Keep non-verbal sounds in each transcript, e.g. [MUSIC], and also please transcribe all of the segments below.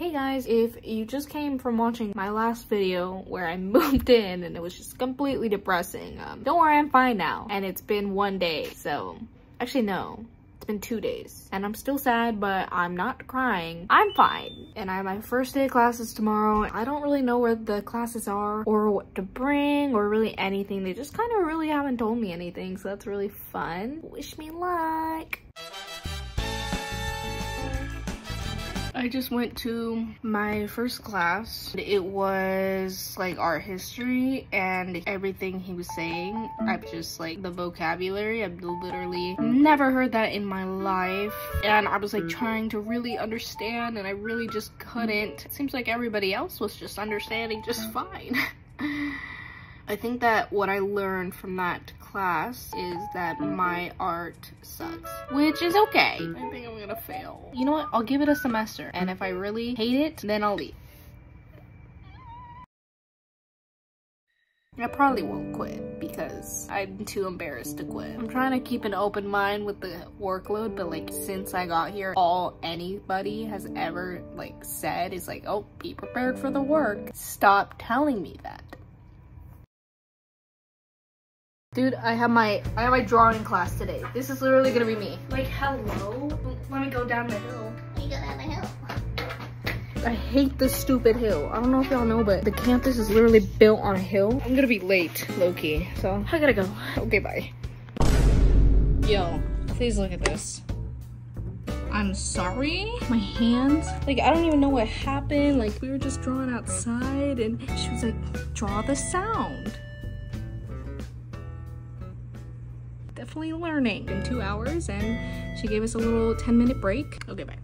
Hey guys, if you just came from watching my last video where I [LAUGHS] moved in and it was just completely depressing, um, don't worry, I'm fine now. And it's been one day, so actually no, it's been two days. And I'm still sad, but I'm not crying. I'm fine. And I have my first day of classes tomorrow. I don't really know where the classes are or what to bring or really anything. They just kind of really haven't told me anything, so that's really fun. Wish me luck. I just went to my first class. It was like art history and everything he was saying. I'm just like the vocabulary. I've literally never heard that in my life. And I was like trying to really understand and I really just couldn't. It seems like everybody else was just understanding just fine. [LAUGHS] I think that what I learned from that class is that my art sucks, which is okay. I think I'm gonna fail. You know what? I'll give it a semester, and if I really hate it, then I'll leave. I probably won't quit because I'm too embarrassed to quit. I'm trying to keep an open mind with the workload, but like since I got here, all anybody has ever like said is like, oh, be prepared for the work. Stop telling me that. Dude, I have my I have my drawing class today. This is literally gonna be me. Like, hello? Let me go down the hill. You go down the hill. I hate this stupid hill. I don't know if y'all know, but the campus is literally built on a hill. I'm gonna be late, low-key. So I gotta go. Okay, bye. Yo, please look at this. I'm sorry. My hands, like I don't even know what happened. Like we were just drawing outside and she was like, draw the sound. Definitely learning in two hours and she gave us a little 10 minute break. Okay, bye.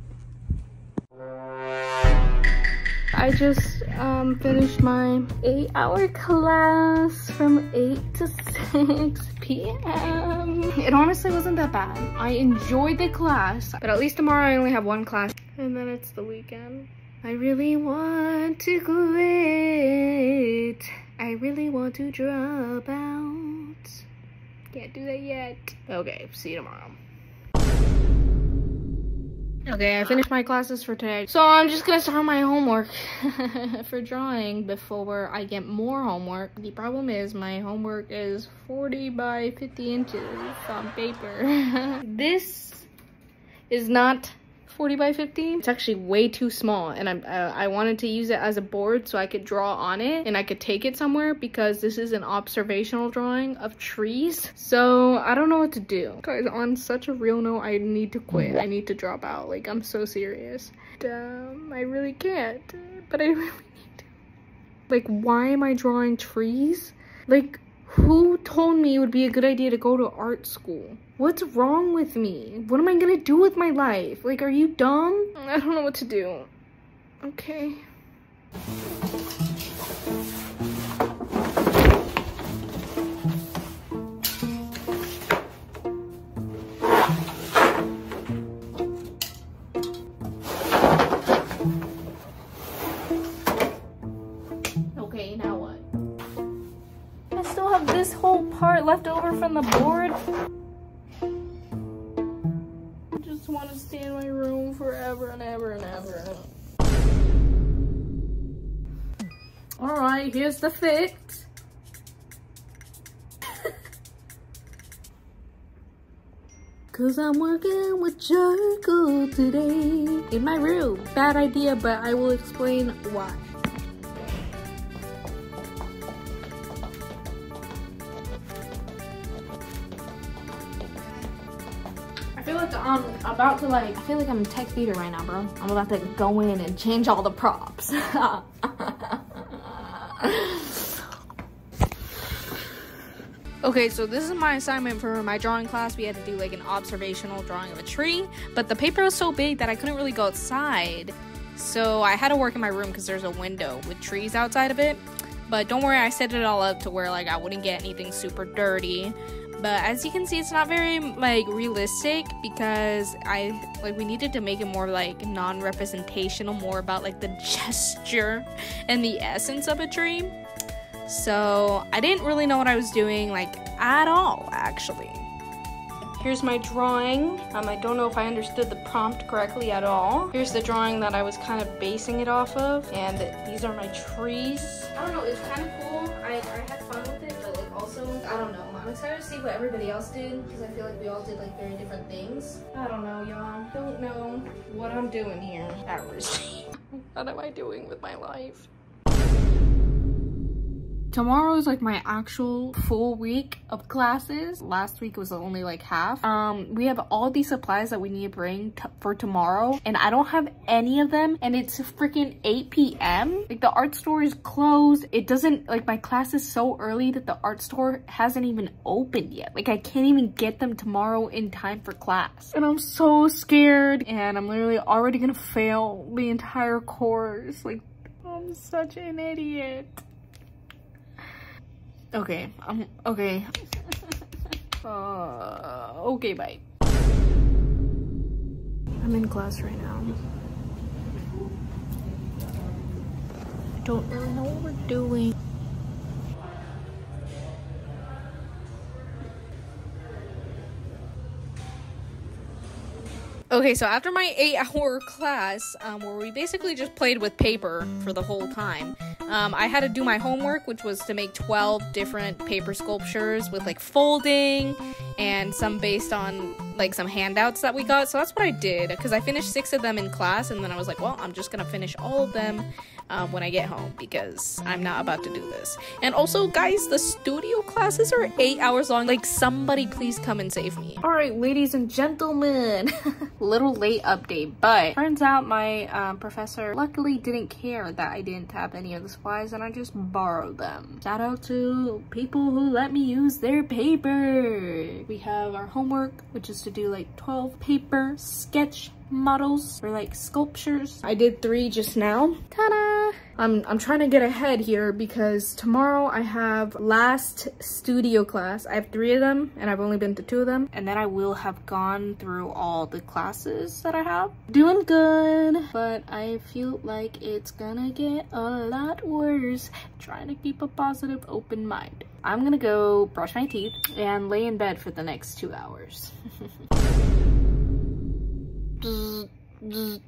I just um, finished my eight hour class from 8 to 6 [LAUGHS] p.m. It honestly wasn't that bad. I enjoyed the class, but at least tomorrow I only have one class and then it's the weekend. I really want to quit. I really want to drop out. Can't do that yet. Okay, see you tomorrow. Okay, I finished my classes for today. So I'm just gonna start my homework [LAUGHS] for drawing before I get more homework. The problem is my homework is 40 by 50 inches on paper. [LAUGHS] this is not 40 by 50. It's actually way too small and I'm, uh, I wanted to use it as a board so I could draw on it and I could take it somewhere because this is an observational drawing of trees. So I don't know what to do. Guys, on such a real note, I need to quit. I need to drop out. Like, I'm so serious. Um, I really can't, but I [LAUGHS] really need to. Like, why am I drawing trees? Like, who told me it would be a good idea to go to art school? What's wrong with me? What am I gonna do with my life? Like, are you dumb? I don't know what to do. Okay. Have this whole part left over from the board. I just want to stay in my room forever and ever and ever. Alright, here's the fix. [LAUGHS] Cause I'm working with charcoal today. In my room. Bad idea, but I will explain why. About to like, I feel like I'm tech theater right now, bro. I'm about to go in and change all the props. [LAUGHS] Okay, so this is my assignment for my drawing class. We had to do like an observational drawing of a tree, but the paper was so big that I couldn't really go outside. So I had to work in my room because there's a window with trees outside of it. But don't worry, I set it all up to where like I wouldn't get anything super dirty. But as you can see, it's not very like realistic because I like we needed to make it more like non-representational, more about like the gesture and the essence of a dream So I didn't really know what I was doing like at all, actually. Here's my drawing. Um, I don't know if I understood the prompt correctly at all. Here's the drawing that I was kind of basing it off of. And these are my trees. I don't know, it's kind of cool. I, I had fun with it, but like also, I don't know. I'm excited to see what everybody else did because I feel like we all did like very different things. I don't know, y'all. Don't know what I'm doing here at [LAUGHS] what am I doing with my life? Tomorrow is like my actual full week of classes. Last week was only like half. Um we have all these supplies that we need to bring for tomorrow and i don't have any of them and it's freaking 8 p.m like the art store is closed. It doesn't like my class is so early that the art store hasn't even opened yet. Like i can't even get them tomorrow in time for class. And i'm so scared and i'm literally already gonna fail the entire course. Like i'm such an idiot Okay, um, okay. [LAUGHS] uh, okay, bye. I'm in class right now. I don't really know what we're doing. Okay, so after my eight hour [LAUGHS] class, um, where we basically just played with paper for the whole time, um, I had to do my homework, which was to make 12 different paper sculptures with like folding and some based on like some handouts that we got. So that's what I did because I finished six of them in class and then I was like, well, I'm just gonna finish all of them um, when I get home because I'm not about to do this. And also, guys, the studio classes are eight hours long. Like, somebody please come and save me. All right, ladies and gentlemen, [LAUGHS] little late update, but turns out my um, professor luckily didn't care that I didn't have any of the supplies and I just borrowed them. Shout out to people who let me use their paper. We have our homework, which is to do like 12 paper sketch models or like sculptures. I did three just now. Ta-da! I'm, I'm trying to get ahead here because tomorrow I have last studio class. I have three of them and I've only been to two of them. And then I will have gone through all the classes that I have. Doing good, but I feel like it's gonna get a lot worse. Trying to keep a positive open mind. I'm gonna go brush my teeth and lay in bed for the next two hours. [LAUGHS] Hey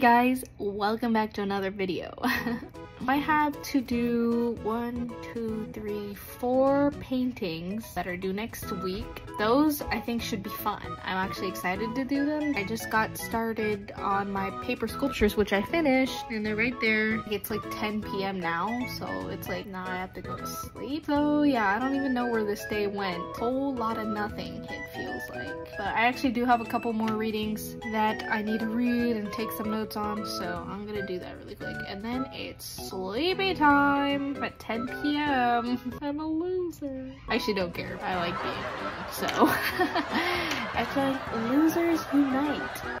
guys, welcome back to another video. [LAUGHS] I have to do one, two, three, four paintings that are due next week. Those I think should be fun. I'm actually excited to do them. I just got started on my paper sculptures, which I finished, and they're right there. It's like 10 p.m. now, so it's like now I have to go to sleep. So yeah, I don't even know where this day went. Whole lot of nothing, it feels like. But I actually do have a couple more readings that I need to read and take some notes on, so I'm gonna do that really quick. And then it's sleepy time at 10 p.m. I'm a loser. I actually don't care. I like being alone, so [LAUGHS] I feel like losers unite.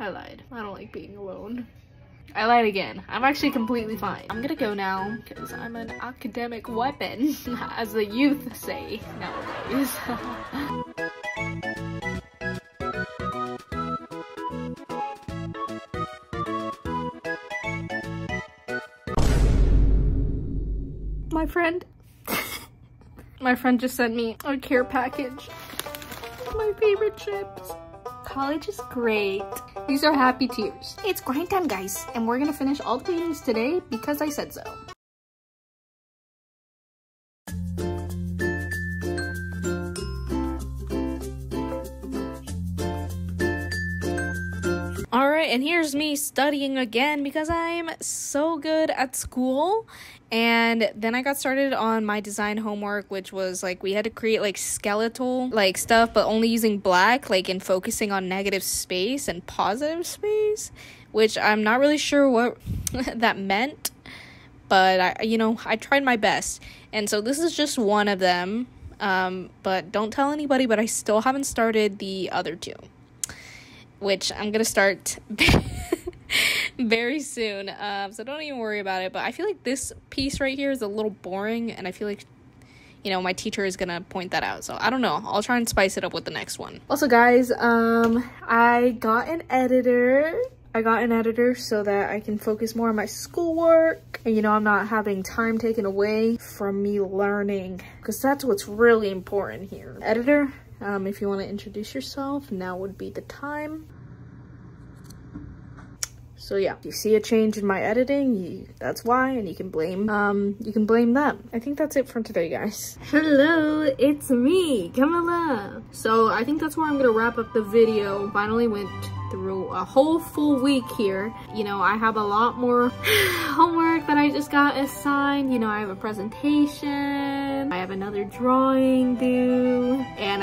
I lied. I don't like being alone. I lied again. I'm actually completely fine. I'm gonna go now because I'm an academic weapon, [LAUGHS] as the youth say nowadays. [LAUGHS] friend. my friend just sent me a care package. My favorite chips. College is great. These are happy tears. It's grind time, guys, and we're gonna finish all the paintings today because I said so. And here's me studying again because I'm so good at school and then I got started on my design homework, which was like we had to create like skeletal like stuff, but only using black, like and focusing on negative space and positive space, which I'm not really sure what [LAUGHS] that meant, but I, you know, I tried my best. And so this is just one of them. Um, but don't tell anybody, but I still haven't started the other two, which I'm gonna start. [LAUGHS] very soon. Um, so don't even worry about it. But I feel like this piece right here is a little boring, and I feel like you know my teacher is gonna point that out so i don't know i'll try and spice it up with the next one also guys um i got an editor I got an editor so that I can focus more on my schoolwork. And you know, I'm not having time taken away from me learning because that's what's really important here. Editor, um, if you want to introduce yourself, now would be the time. So yeah, you see a change in my editing, you, that's why, and you can blame, um, you can blame them. I think that's it for today, guys. Hello, it's me, Camila. So I think that's where I'm gonna wrap up the video. Finally went through a whole full week here. You know, I have a lot more [LAUGHS] homework that I just got assigned. You know, I have a presentation, I have another drawing due,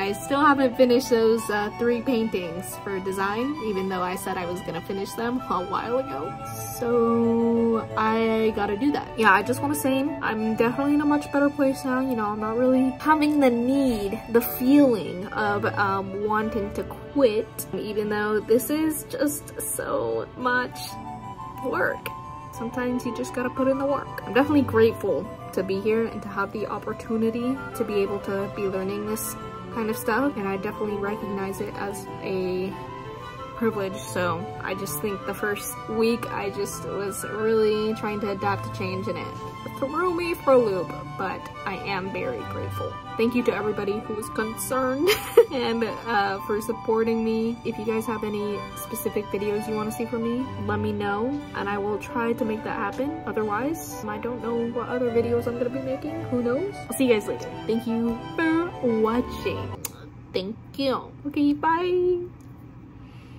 I still haven't finished those uh, three paintings for design, even though I said I was gonna finish them a while ago. So I gotta do that. Yeah, I just wanna say I'm definitely in a much better place now. You know, I'm not really having the need, the feeling of um, wanting to quit, even though this is just so much work. Sometimes you just gotta put in the work. I'm definitely grateful to be here and to have the opportunity to be able to be learning this kind of stuff and I definitely recognize it as a privilege so I just think the first week I just was really trying to adapt to change and it threw me for a loop but I am very grateful. Thank you to everybody who was concerned [LAUGHS] and uh, for supporting me. If you guys have any specific videos you want to see from me let me know and I will try to make that happen. Otherwise I don't know what other videos I'm gonna be making. Who knows? I'll see you guys later. Thank you for watching. Thank you. Okay, bye.